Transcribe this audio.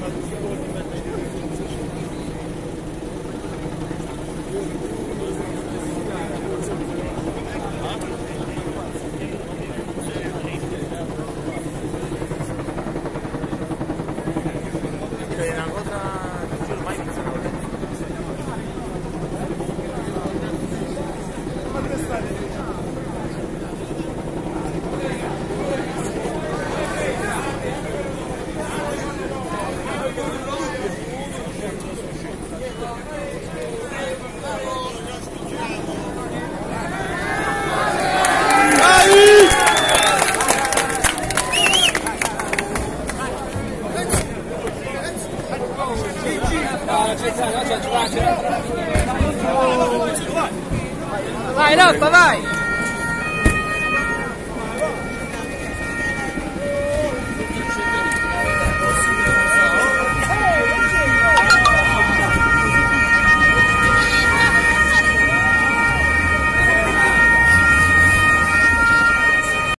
どうも。来了，拜拜。